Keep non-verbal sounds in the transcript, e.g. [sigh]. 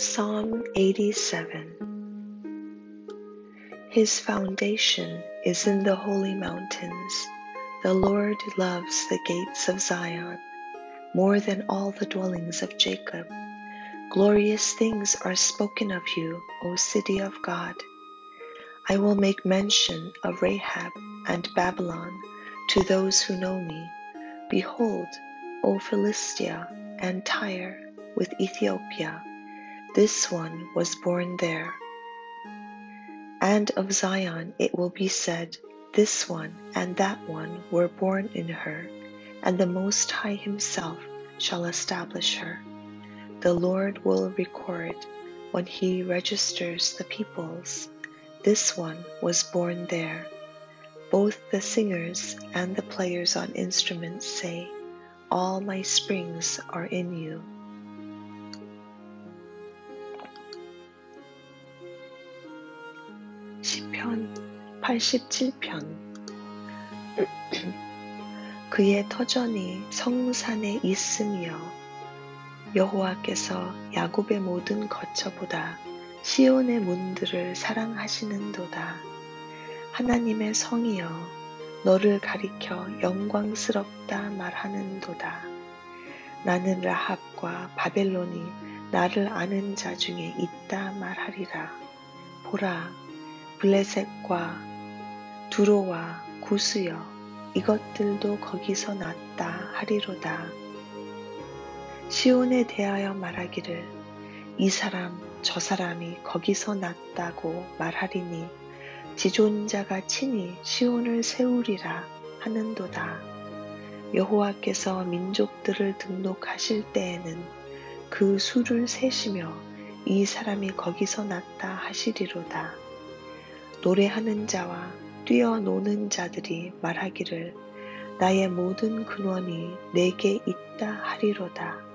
Psalm 87 His foundation is in the holy mountains. The Lord loves the gates of Zion more than all the dwellings of Jacob. Glorious things are spoken of you, O city of God. I will make mention of Rahab and Babylon to those who know me. Behold, O Philistia and Tyre with Ethiopia this one was born there. And of Zion it will be said, This one and that one were born in her, and the Most High Himself shall establish her. The Lord will record when He registers the peoples. This one was born there. Both the singers and the players on instruments say, All my springs are in you. 시편 87편 [clears throat] 그의 터전이 성산에 있으며 여호와께서 야곱의 모든 거처보다 시온의 문들을 사랑하시는도다. 하나님의 성이여 너를 가리켜 영광스럽다 말하는도다. 나는 라합과 바벨론이 나를 아는 자 중에 있다 말하리라. 보라 블레셋과 두로와 구스여 이것들도 거기서 났다 하리로다. 시온에 대하여 말하기를 이 사람 저 사람이 거기서 났다고 말하리니 지존자가 친히 시온을 세우리라 하는도다. 여호와께서 민족들을 등록하실 때에는 그 수를 세시며 이 사람이 거기서 났다 하시리로다. 노래하는 자와 뛰어노는 자들이 말하기를 나의 모든 근원이 내게 있다 하리로다.